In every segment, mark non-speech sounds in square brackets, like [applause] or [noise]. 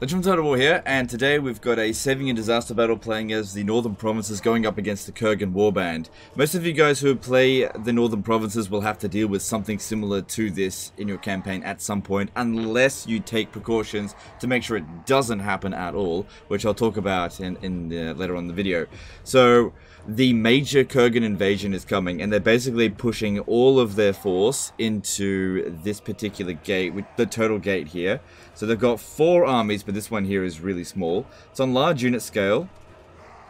Legend Total War here, and today we've got a saving and disaster battle playing as the Northern Provinces going up against the Kurgan Warband. Most of you guys who play the Northern Provinces will have to deal with something similar to this in your campaign at some point, unless you take precautions to make sure it doesn't happen at all, which I'll talk about in, in the, later on in the video. So, the major Kurgan invasion is coming, and they're basically pushing all of their force into this particular gate, the turtle gate here. So they've got four armies, but this one here is really small. It's on large unit scale,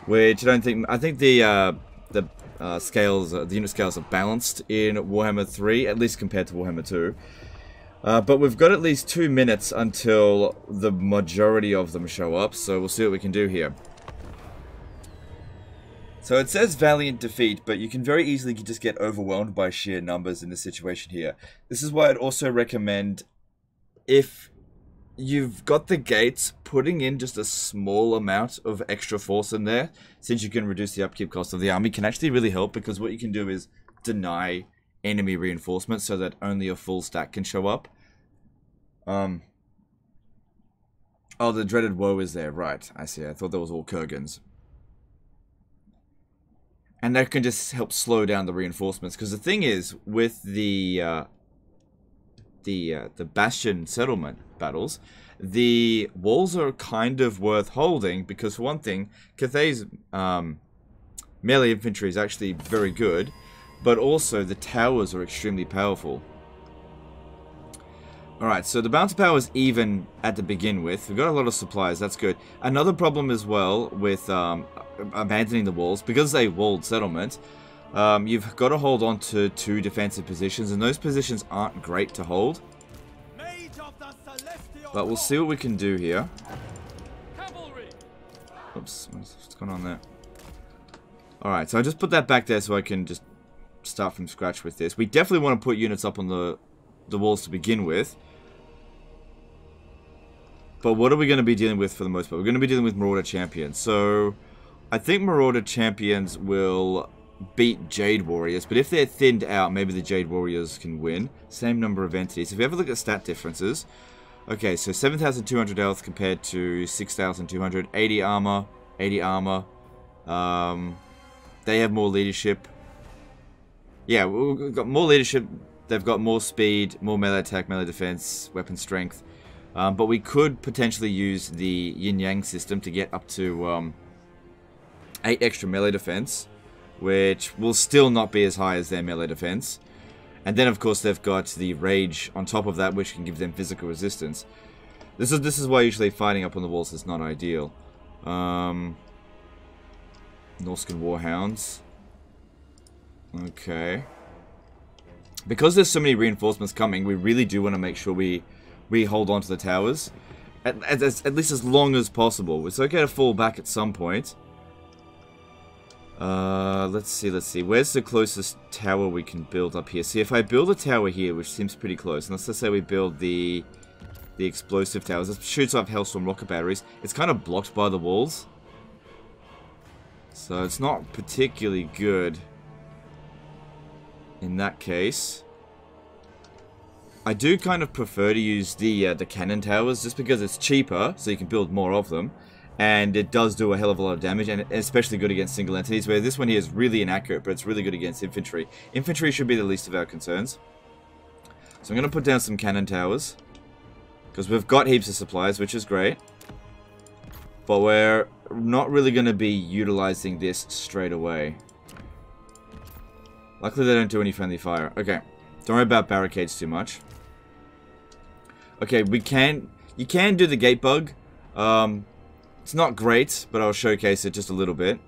which I don't think... I think the uh, the uh, scales, uh, the unit scales are balanced in Warhammer 3, at least compared to Warhammer 2. Uh, but we've got at least two minutes until the majority of them show up, so we'll see what we can do here. So it says valiant defeat, but you can very easily just get overwhelmed by sheer numbers in this situation here. This is why I'd also recommend if you've got the gates, putting in just a small amount of extra force in there, since you can reduce the upkeep cost of the army, can actually really help because what you can do is deny enemy reinforcements so that only a full stack can show up. Um. Oh, the Dreaded Wo is there. Right, I see. I thought that was all Kurgans. And that can just help slow down the reinforcements. Because the thing is, with the uh, the uh, the Bastion settlement battles, the walls are kind of worth holding because, for one thing, Cathay's um, melee infantry is actually very good, but also the towers are extremely powerful. Alright, so the bounty power is even at the begin with. We've got a lot of supplies, that's good. Another problem as well with um, abandoning the walls, because they walled settlement, um, you've got to hold on to two defensive positions, and those positions aren't great to hold. But we'll see what we can do here. Oops, what's going on there? Alright, so I just put that back there so I can just start from scratch with this. We definitely want to put units up on the, the walls to begin with. But what are we going to be dealing with for the most part? We're going to be dealing with Marauder Champions. So, I think Marauder Champions will beat Jade Warriors. But if they're thinned out, maybe the Jade Warriors can win. Same number of entities. If we ever look at stat differences... Okay, so 7,200 health compared to 6,200. 80 armor. 80 armor. Um, they have more leadership. Yeah, we've got more leadership. They've got more speed, more melee attack, melee defense, weapon strength. Um, but we could potentially use the yin-yang system to get up to um, 8 extra melee defense, which will still not be as high as their melee defense. And then, of course, they've got the rage on top of that, which can give them physical resistance. This is this is why usually fighting up on the walls is not ideal. Um, Norscan Warhounds. Okay. Because there's so many reinforcements coming, we really do want to make sure we we hold on to the towers. At, at, at, least as long as possible. It's okay to fall back at some point. Uh, let's see, let's see. Where's the closest tower we can build up here? See, if I build a tower here, which seems pretty close, and let's just say we build the the explosive towers. It shoots off Hellstorm rocket batteries. It's kind of blocked by the walls. So it's not particularly good in that case. I do kind of prefer to use the uh, the cannon towers just because it's cheaper, so you can build more of them. And it does do a hell of a lot of damage, and especially good against single entities, where this one here is really inaccurate, but it's really good against infantry. Infantry should be the least of our concerns. So I'm going to put down some cannon towers. Because we've got heaps of supplies, which is great. But we're not really going to be utilizing this straight away. Luckily they don't do any friendly fire. Okay. Don't worry about barricades too much. Okay, we can... You can do the gate bug. Um, it's not great, but I'll showcase it just a little bit.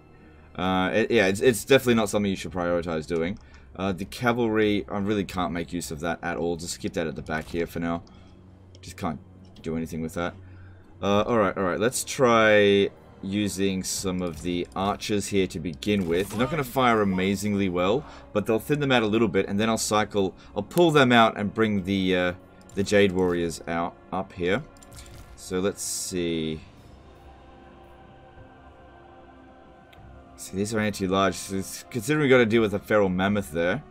Uh, it, yeah, it's, it's, definitely not something you should prioritize doing. Uh, the cavalry, I really can't make use of that at all. Just keep that at the back here for now. Just can't do anything with that. Uh, alright, alright. Let's try using some of the archers here to begin with. They're not going to fire amazingly well, but they'll thin them out a little bit, and then I'll cycle... I'll pull them out and bring the... Uh, the Jade Warriors out up here. So let's see. See, these are too large. So considering we got to deal with a feral mammoth there.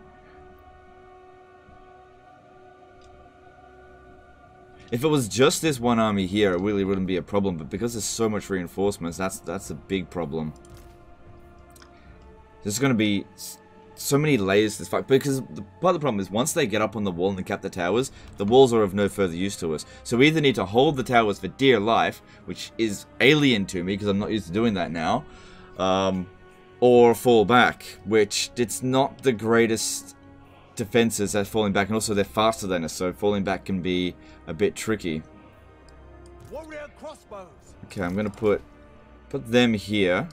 If it was just this one army here, it really wouldn't be a problem, but because there's so much reinforcements, that's that's a big problem. There's going to be so many layers to this fight, because the, part of the problem is once they get up on the wall and cap the towers, the walls are of no further use to us. So we either need to hold the towers for dear life, which is alien to me, because I'm not used to doing that now, um, or fall back, which it's not the greatest defenses at falling back, and also they're faster than us, so falling back can be a bit tricky. Okay, I'm gonna put put them here.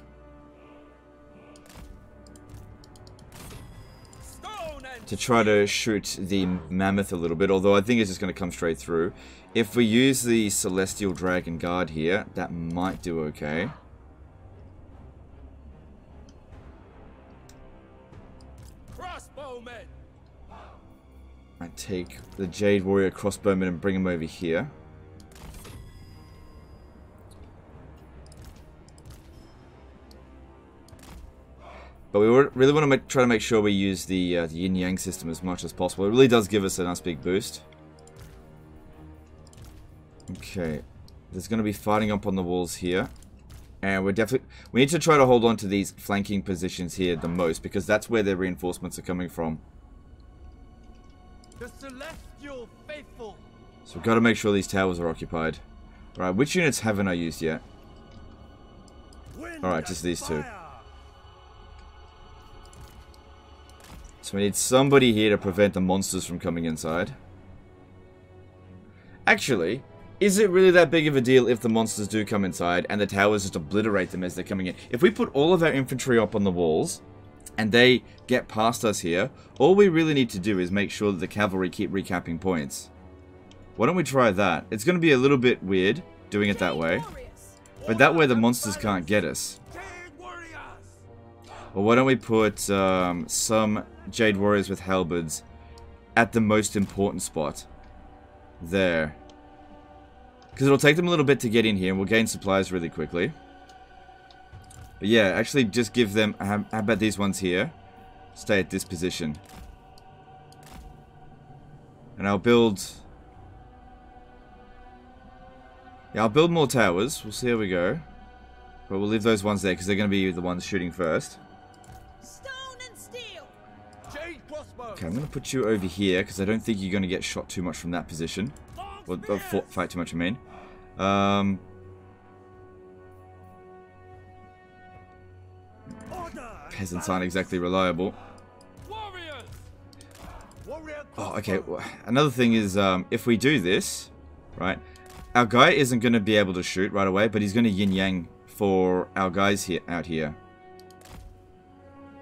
To try to shoot the mammoth a little bit, although I think it's just going to come straight through. If we use the Celestial Dragon Guard here, that might do okay. Take the Jade Warrior crossbowman and bring him over here. But we really want to try to make sure we use the, uh, the Yin Yang system as much as possible. It really does give us a nice big boost. Okay. There's going to be fighting up on the walls here. And we're definitely... We need to try to hold on to these flanking positions here the most. Because that's where their reinforcements are coming from. The celestial faithful. So we've got to make sure these towers are occupied. Alright, which units haven't I used yet? Alright, just these two. So we need somebody here to prevent the monsters from coming inside. Actually, is it really that big of a deal if the monsters do come inside and the towers just obliterate them as they're coming in? If we put all of our infantry up on the walls and they get past us here, all we really need to do is make sure that the cavalry keep recapping points. Why don't we try that? It's going to be a little bit weird doing it that way, but that way the monsters can't get us. Well, why don't we put um, some Jade Warriors with halberds at the most important spot. There. Because it'll take them a little bit to get in here, and we'll gain supplies really quickly. But yeah, actually just give them... How, about these ones here? Stay at this position. And I'll build... Yeah, I'll build more towers. We'll see how we go. But we'll leave those ones there because they're going to be the ones shooting first. Stone and steel. Okay, I'm going to put you over here because I don't think you're going to get shot too much from that position. Or, or fight too much, I mean. Um, peasants aren't exactly reliable. Oh, okay. Another thing is, um, if we do this, right, our guy isn't going to be able to shoot right away, but he's going to yin-yang for our guys here out here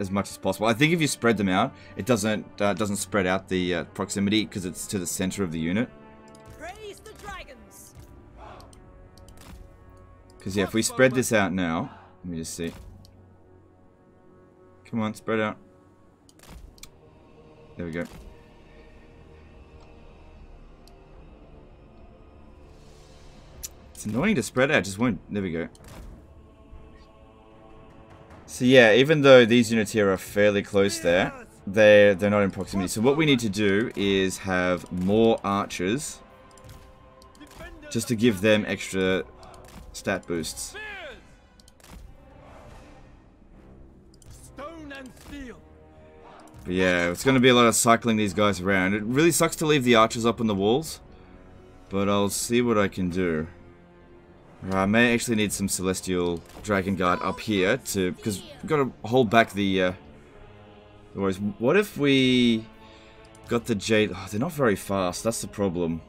as much as possible. I think if you spread them out, it doesn't uh, doesn't spread out the uh, proximity because it's to the center of the unit. Because yeah, if we spread this out now, let me just see. Come on, spread out. There we go. It's annoying to spread out, just won't. There we go. So yeah, even though these units here are fairly close there, they're, they're not in proximity. So what we need to do is have more archers, just to give them extra stat boosts. But yeah, it's going to be a lot of cycling these guys around. It really sucks to leave the archers up on the walls, but I'll see what I can do. I may actually need some Celestial Dragon Guard up here to, because we've got to hold back the, uh, the warriors. What if we got the Jade, oh, they're not very fast, that's the problem.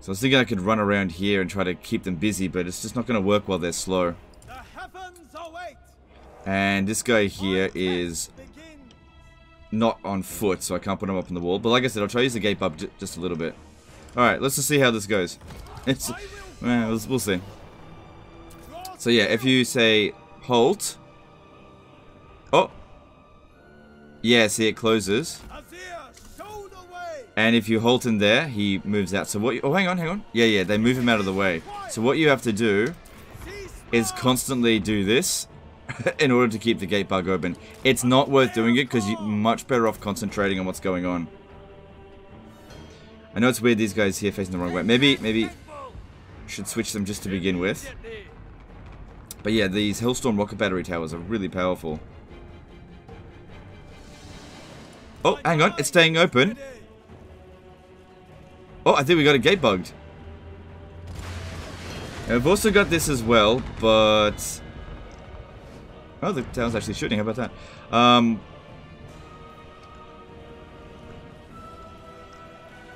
So I was thinking I could run around here and try to keep them busy, but it's just not going to work while they're slow. And this guy here is not on foot, so I can't put him up on the wall. But like I said, I'll try to use the gate up just a little bit. Alright, let's just see how this goes. [laughs] It's, eh, we'll, we'll see. So yeah, if you say halt. Oh. Yeah, see it closes. And if you halt in there, he moves out. So what you, oh, hang on, hang on. Yeah, yeah, they move him out of the way. So what you have to do is constantly do this [laughs] in order to keep the gate bug open. It's not worth doing it because you're much better off concentrating on what's going on. I know it's weird these guys here facing the wrong way. Maybe, maybe should switch them just to begin with. But yeah, these Hellstorm rocket battery towers are really powerful. Oh, hang on. It's staying open. Oh, I think we got a gate bugged. We've also got this as well, but... Oh, the town's actually shooting. How about that? Um...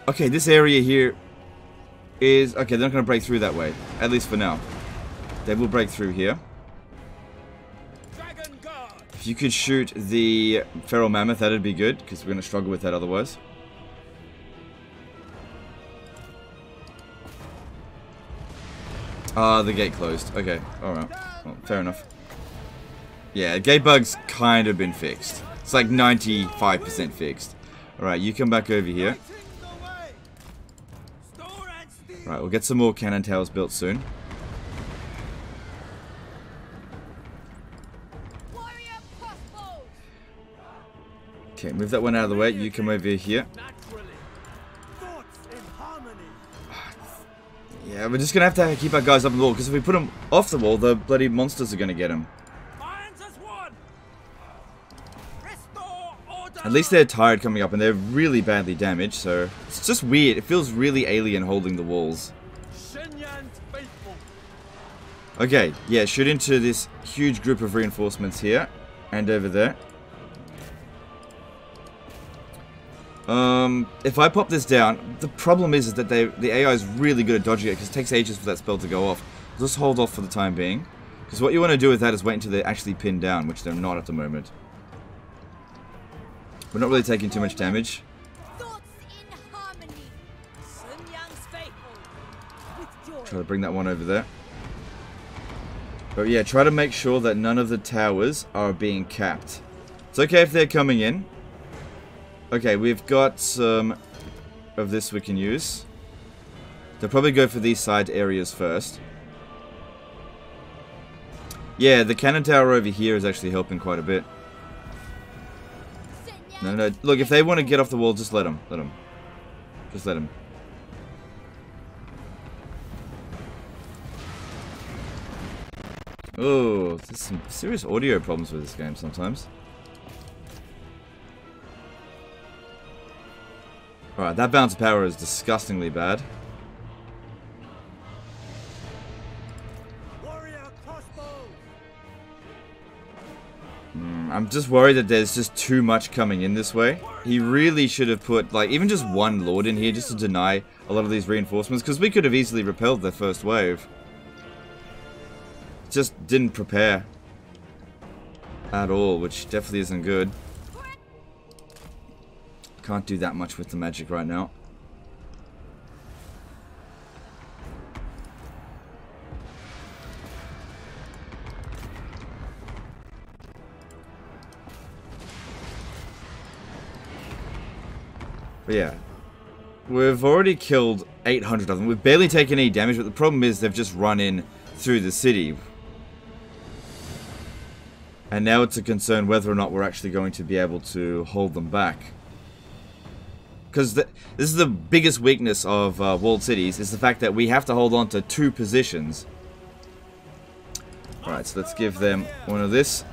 Okay, this area here is... Okay, they're not going to break through that way. At least for now. They will break through here. If you could shoot the Feral Mammoth, that'd be good, because we're going to struggle with that otherwise. Ah, uh, the gate closed. Okay, alright. Well, fair enough. Yeah, the gate bug's kind of been fixed. It's like 95% fixed. Alright, you come back over here. Right, we'll get some more cannon towers built soon. Okay, move that one out of the way. You come over here. Yeah, we're just going to have to keep our guys up the wall, because if we put them off the wall, the bloody monsters are going to get them. At least they're tired coming up, and they're really badly damaged, so... It's just weird. It feels really alien holding the walls. Okay, yeah, shoot into this huge group of reinforcements here, and over there. Um, if I pop this down, the problem is, is that they, the AI is really good at dodging it because it takes ages for that spell to go off. Just hold off for the time being. Because what you want to do with that is wait until they're actually pinned down, which they're not at the moment. We're not really taking too much damage. Try to bring that one over there. But yeah, try to make sure that none of the towers are being capped. It's okay if they're coming in. Okay, we've got some of this we can use. They'll probably go for these side areas first. Yeah, the cannon tower over here is actually helping quite a bit. No, no, look, if they want to get off the wall, just let them. Let them. Just let them. Oh, there's some serious audio problems with this game sometimes. Alright, that bounce power is disgustingly bad. I'm just worried that there's just too much coming in this way. He really should have put, like, even just one Lord in here just to deny a lot of these reinforcements, because we could have easily repelled their first wave. Just didn't prepare at all, which definitely isn't good. Can't do that much with the magic right now. But yeah. We've already killed 800 of them. We've barely taken any damage, but the problem is they've just run in through the city. And now it's a concern whether or not we're actually going to be able to hold them back because this is the biggest weakness of uh, walled cities is the fact that we have to hold on to two positions. Alright, so let's give them one of this.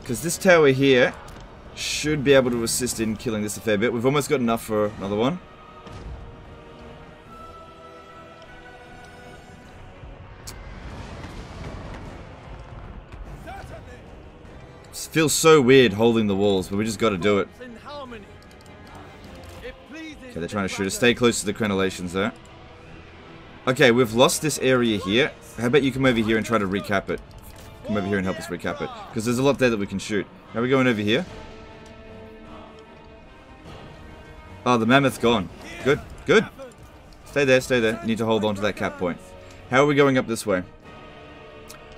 Because this tower here should be able to assist in killing this a fair bit. We've almost got enough for another one. feels so weird holding the walls, but we just got to do it. Okay, they're trying to shoot us. Stay close to the crenellations there. Okay, we've lost this area here. How about you come over here and try to recap it? Come over here and help us recap it. Because there's a lot there that we can shoot. How are we going over here? Oh, the mammoth's gone. Good, good. Stay there, stay there. You need to hold on to that cap point. How are we going up this way?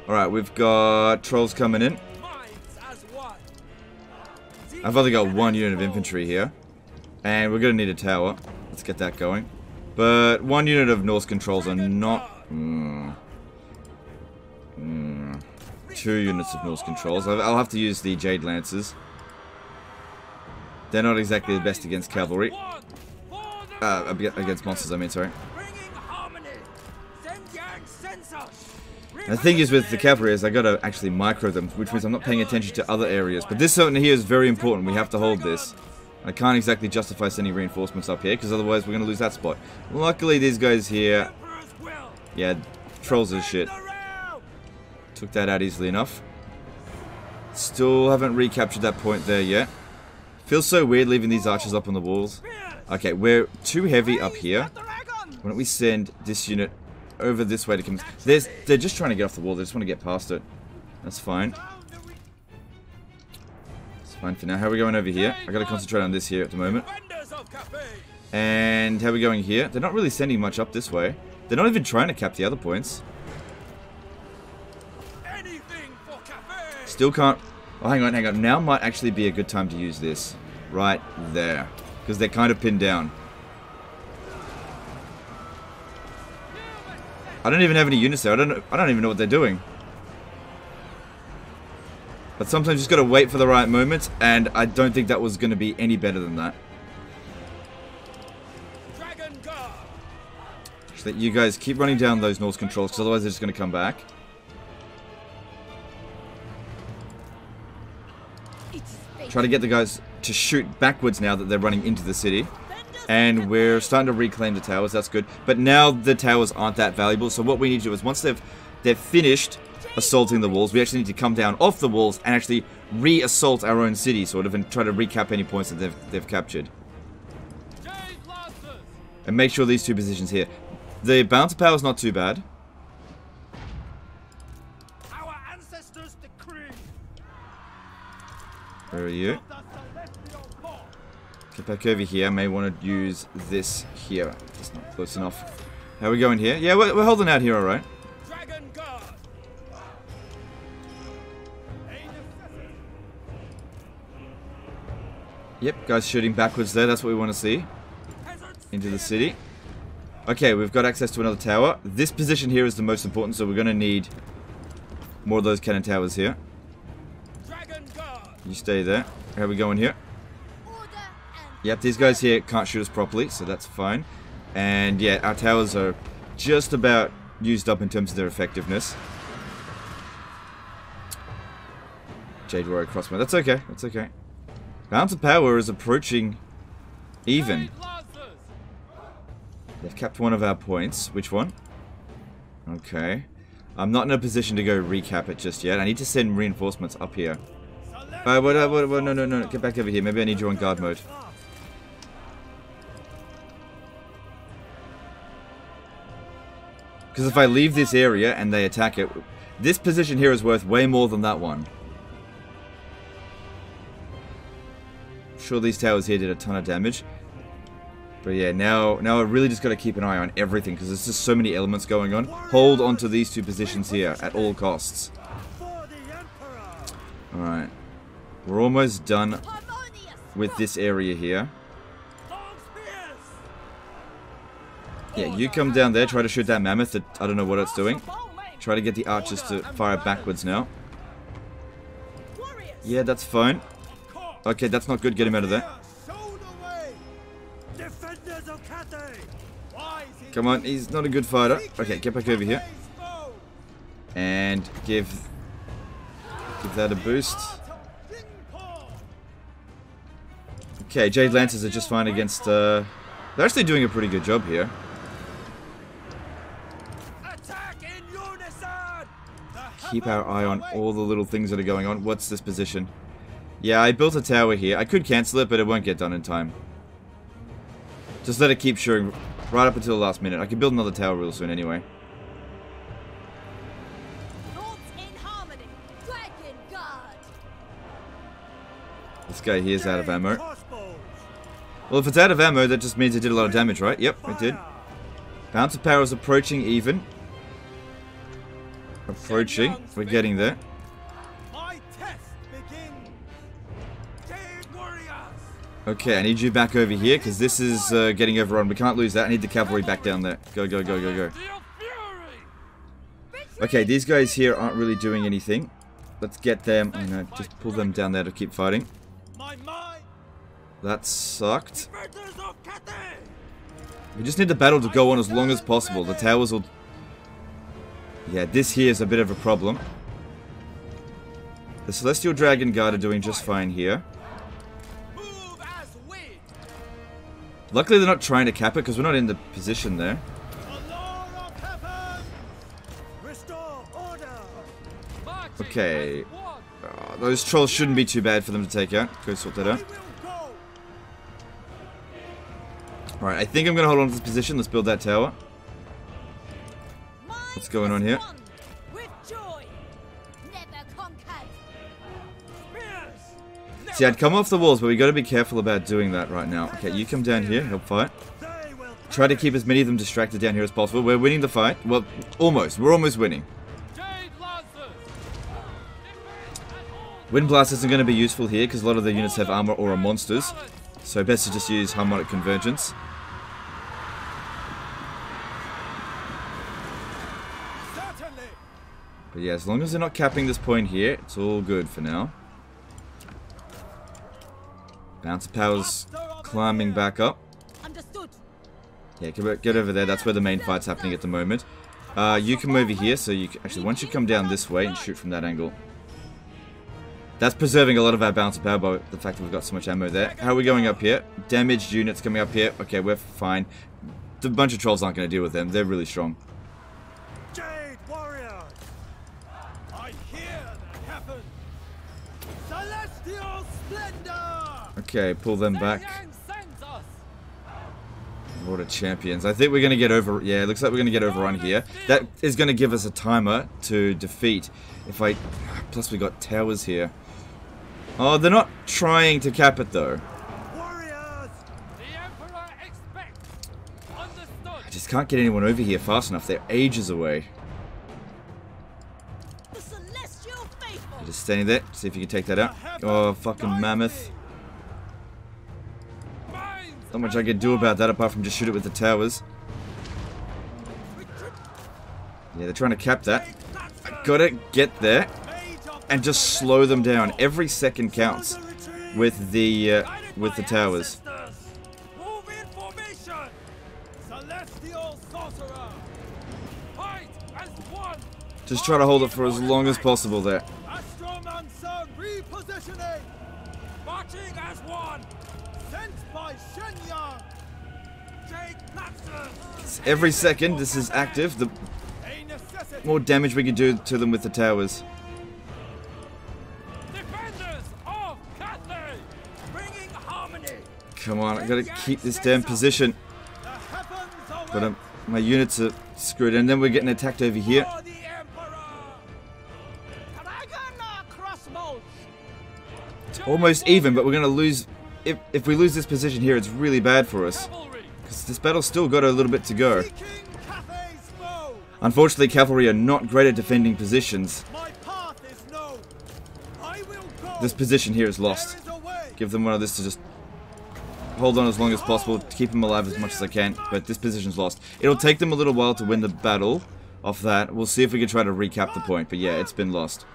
Alright, we've got trolls coming in. I've only got one unit of infantry here. And we're going to need a tower. Let's get that going. But one unit of Norse controls are not... Mm, mm, two units of Norse controls. I'll have to use the Jade Lancers. They're not exactly the best against cavalry. Uh, against monsters, I mean, sorry. The thing is with the cavalry is I gotta actually micro them, which means I'm not paying attention to other areas. But this zone here is very important. We have to hold this. I can't exactly justify sending reinforcements up here, because otherwise we're gonna lose that spot. Luckily, these guys here... Yeah, trolls are shit. Took that out easily enough. Still haven't recaptured that point there yet. Feels so weird leaving these archers up on the walls. Okay, we're too heavy up here. Why don't we send this unit over this way to come... There's, they're just trying to get off the wall. They just want to get past it. That's fine. It's fine for now. How are we going over here? i got to concentrate on this here at the moment. And how are we going here? They're not really sending much up this way. They're not even trying to cap the other points. Still can't... Oh, hang on, hang on. Now might actually be a good time to use this. Right there. Because they're kind of pinned down. I don't even have any units there. I don't. I don't even know what they're doing. But sometimes you just gotta wait for the right moment, and I don't think that was gonna be any better than that. That you guys keep running down those Norse controls, because otherwise they're just gonna come back. Try to get the guys to shoot backwards now that they're running into the city. And we're starting to reclaim the towers, that's good. But now the towers aren't that valuable, so what we need to do is once they've they've finished assaulting the walls, we actually need to come down off the walls and actually re-assault our own city, sort of, and try to recap any points that they've, they've captured. And make sure these two positions here. The bouncer power is not too bad. Where are you? Get back over here. I may want to use this here. It's not close enough. How are we going here? Yeah, we're, we're holding out here, alright. Yep, guys shooting backwards there. That's what we want to see. Into the city. Okay, we've got access to another tower. This position here is the most important, so we're going to need more of those cannon towers here. You stay there. How are we going here? Yep, these guys here can't shoot us properly, so that's fine. And yeah, our towers are just about used up in terms of their effectiveness. Jade Warrior Crossbow. That's okay. That's okay. Balance of Power is approaching even. They've kept one of our points. Which one? Okay. I'm not in a position to go recap it just yet. I need to send reinforcements up here. Uh, what, uh, what, what, no, no, no, get back over here. Maybe I need you on guard mode. Because if I leave this area and they attack it, this position here is worth way more than that one. sure these towers here did a ton of damage. But yeah, now now I really just got to keep an eye on everything because there's just so many elements going on. Hold on to these two positions here at all costs. Alright. We're almost done with this area here. Yeah, you come down there, try to shoot that mammoth that I don't know what it's doing. Try to get the archers to fire backwards now. Yeah, that's fine. Okay, that's not good. Get him out of there. Come on, he's not a good fighter. Okay, get back over here. And give give that a boost. Okay, Jade Lancers are just fine against uh they're actually doing a pretty good job here. Keep our eye on all the little things that are going on. What's this position? Yeah, I built a tower here. I could cancel it, but it won't get done in time. Just let it keep shooting right up until the last minute. I can build another tower real soon anyway. This guy here is out of ammo. Well, if it's out of ammo, that just means it did a lot of damage, right? Yep, it did. Bounce of power is approaching even. Approaching. We're getting there. Okay, I need you back over here, because this is uh, getting overrun. We can't lose that. I need the cavalry back down there. Go, go, go, go, go. Okay, these guys here aren't really doing anything. Let's get them, you know, just pull them down there to keep fighting. That sucked. We just need the battle to go on as long as possible. The towers will... Yeah, this here is a bit of a problem. The Celestial Dragon Guard are doing just fine here. Luckily they're not trying to cap it because we're not in the position there. Okay. Uh, those trolls shouldn't be too bad for them to take out. Go sort that out. Alright, I think I'm going to hold on to this position. Let's build that tower. What's going on here? See, I'd come off the walls, but we got to be careful about doing that right now. Okay, you come down here, help fight. Try to keep as many of them distracted down here as possible. We're winning the fight. Well, almost. We're almost winning. Wind Blast isn't going to be useful here because a lot of the units have armor or are monsters. So best to just use Harmonic Convergence. But yeah, as long as they're not capping this point here, it's all good for now. Bounce powers climbing back up. Yeah, get over there. That's where the main fight's happening at the moment. Uh, you come over here, so you can, actually once you come down this way and shoot from that angle. That's preserving a lot of our bouncer power by the fact that we've got so much ammo there. How are we going up here? Damaged units coming up here. Okay, we're fine. The bunch of trolls aren't going to deal with them. They're really strong. Okay, pull them back. Marauder champions. I think we're going to get over... Yeah, it looks like we're going to get overrun here. That is going to give us a timer to defeat. If I... Plus we got towers here. Oh, they're not trying to cap it though. I just can't get anyone over here fast enough. They're ages away. Just standing there. See if you can take that out. Oh, fucking mammoth. Not much I can do about that apart from just shoot it with the towers. Yeah, they're trying to cap that. I gotta get there and just slow them down. Every second counts with the uh, with the towers. Just try to hold it for as long as possible there. Every second this is active, the more damage we can do to them with the towers. Come on, I gotta keep this damn position. But um, my units are screwed, and then we're getting attacked over here. It's almost even, but we're gonna lose. If if we lose this position here, it's really bad for us. This battle's still got a little bit to go. Unfortunately, cavalry are not great at defending positions. This position here is lost. Give them one of this to just hold on as long as possible to keep them alive as much as I can, but this position's lost. It'll take them a little while to win the battle off that. We'll see if we can try to recap the point, but yeah, it's been lost.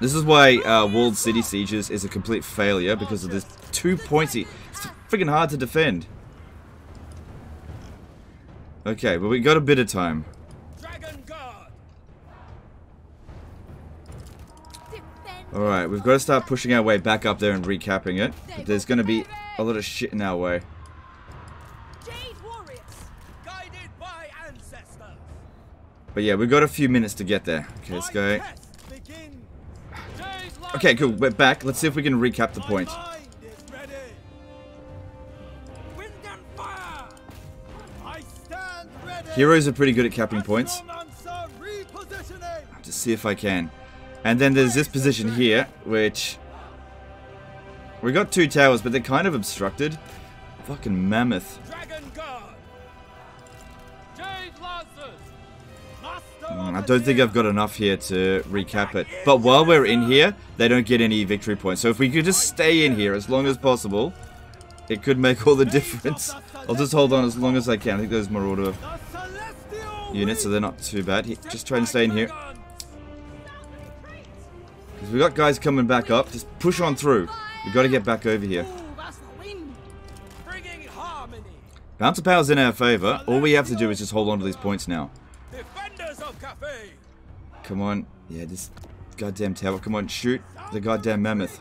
This is why uh, Walled City Sieges is a complete failure, because of this two pointy. It's freaking hard to defend. Okay, but we got a bit of time. Alright, we've got to start pushing our way back up there and recapping it. But there's going to be a lot of shit in our way. But yeah, we've got a few minutes to get there. Okay, let's go. Okay, cool. We're back. Let's see if we can recap the point. Heroes are pretty good at capping points. Just see if I can. And then there's this position here, which... We got two towers, but they're kind of obstructed. Fucking mammoth. Mm, I don't think I've got enough here to recap it. But while we're in here, they don't get any victory points. So if we could just stay in here as long as possible, it could make all the [laughs] difference. I'll just hold on as long as I can. I think those Marauder units, so they're not too bad. Just try and stay in here. Because we got guys coming back up. Just push on through. We've got to get back over here. Bouncer power's in our favor. All we have to do is just hold on to these points now. Come on. Yeah, this goddamn tower. Come on, shoot the goddamn mammoth.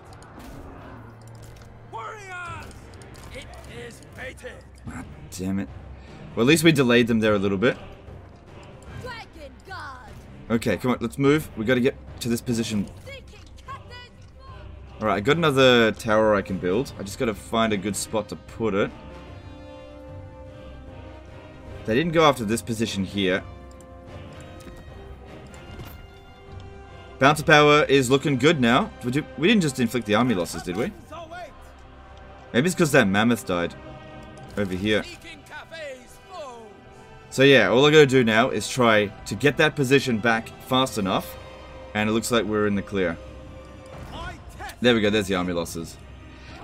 Ah, damn it. Well, at least we delayed them there a little bit. Okay, come on, let's move. We got to get to this position. Alright, I got another tower I can build. I just got to find a good spot to put it. They didn't go after this position here. Bouncer power is looking good now. We, didn't just inflict the army losses, did we? Maybe it's because that mammoth died. Over here. So yeah, all I gotta do now is try to get that position back fast enough. And it looks like we're in the clear. There we go, there's the army losses.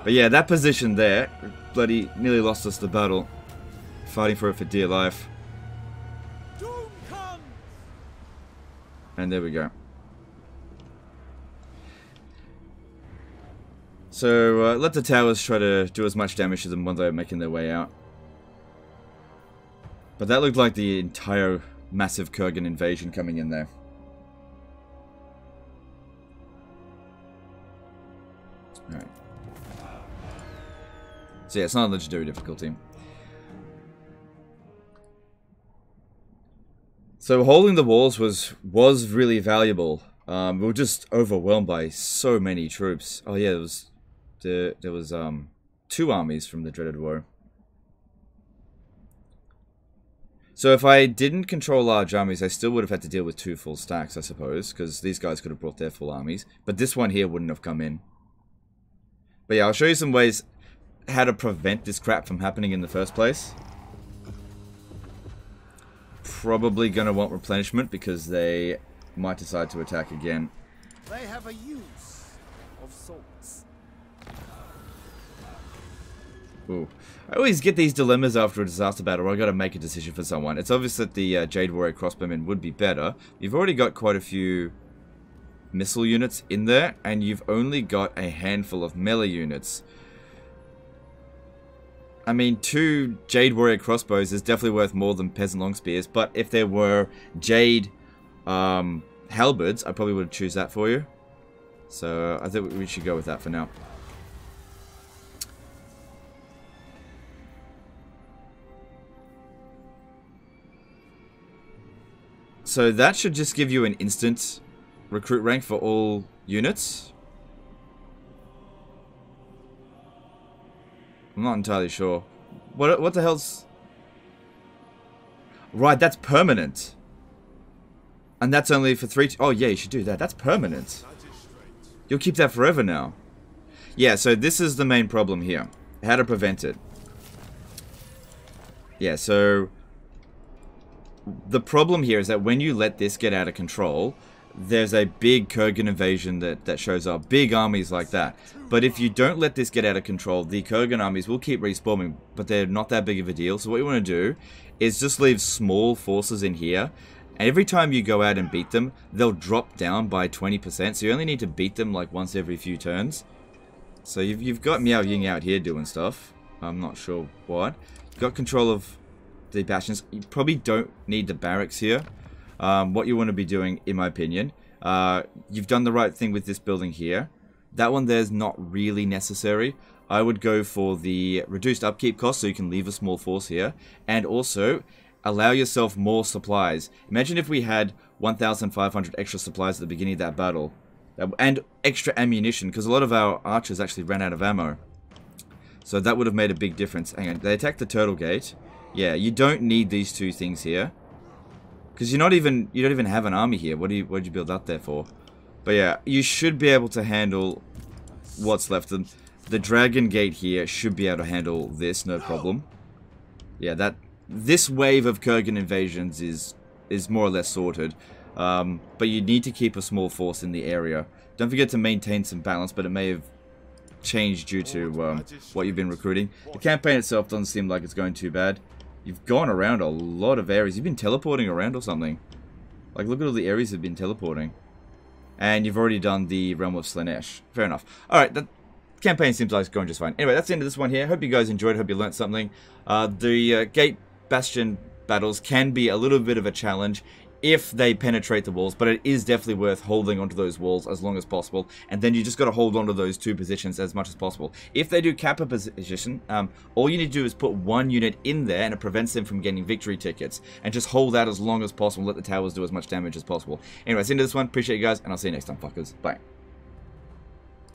But yeah, that position there, bloody nearly lost us the battle. Fighting for it for dear life. And there we go. So uh, let the towers try to do as much damage to them once they're making their way out. But that looked like the entire massive Kurgan invasion coming in there. Alright. So yeah, it's not a legendary difficulty. So holding the walls was was really valuable. Um, we were just overwhelmed by so many troops. Oh yeah, there was there, there was um two armies from the Dreaded Wo. So if I didn't control large armies, I still would have had to deal with two full stacks, I suppose, because these guys could have brought their full armies. But this one here wouldn't have come in. But yeah, I'll show you some ways how to prevent this crap from happening in the first place. Probably gonna want replenishment because they might decide to attack again. They have a use of sorts. Ooh. I always get these dilemmas after a disaster battle where I gotta make a decision for someone. It's obvious that the uh, Jade Warrior crossbowmen would be better. You've already got quite a few missile units in there, and you've only got a handful of melee units. I mean, two Jade Warrior crossbows is definitely worth more than Peasant Long Spears, but if there were Jade um, Halberds, I probably would choose that for you. So I think we should go with that for now. So that should just give you an instant recruit rank for all units. I'm not entirely sure. What what the hell's... Right, that's permanent. And that's only for three... Oh yeah, you should do that. That's permanent. You'll keep that forever now. Yeah, so this is the main problem here. How to prevent it. Yeah, so the problem here is that when you let this get out of control, there's a big Kurgan invasion that, that shows up. Big armies like that. But if you don't let this get out of control, the Kurgan armies will keep respawning, but they're not that big of a deal. So what you want to do is just leave small forces in here. And every time you go out and beat them, they'll drop down by 20%. So you only need to beat them like once every few turns. So you've, you've got Miao Ying out here doing stuff. I'm not sure what. Got control of the bastions. You probably don't need the barracks here. Um, what you want to be doing, in my opinion, uh, you've done the right thing with this building here. That one there's not really necessary. I would go for the reduced upkeep cost so you can leave a small force here. And also, allow yourself more supplies. Imagine if we had 1,500 extra supplies at the beginning of that battle. And extra ammunition, because a lot of our archers actually ran out of ammo. So that would have made a big difference. Hang on, they attacked the turtle gate. Yeah, you don't need these two things here. Because you're not even, you don't even have an army here. What do you, what did you build up there for? But yeah, you should be able to handle what's left. The, the dragon gate here should be able to handle this, no problem. Yeah, that, this wave of Kurgan invasions is, is more or less sorted. Um, but you need to keep a small force in the area. Don't forget to maintain some balance, but it may have changed due to um, what you've been recruiting. The campaign itself doesn't seem like it's going too bad. You've gone around a lot of areas. You've been teleporting around or something. Like, look at all the areas you've been teleporting. And you've already done the Realm of Slaanesh. Fair enough. Alright, that campaign seems like it's going just fine. Anyway, that's the end of this one here. Hope you guys enjoyed. Hope you learned something. Uh, the uh, Great Bastion battles can be a little bit of a challenge if they penetrate the walls, but it is definitely worth holding onto those walls as long as possible, and then you just got to hold onto those two positions as much as possible. If they do cap a position, um, all you need to do is put one unit in there, and it prevents them from getting victory tickets, and just hold that as long as possible, let the towers do as much damage as possible. Anyway, that's the end this one, appreciate you guys, and I'll see you next time, fuckers. Bye.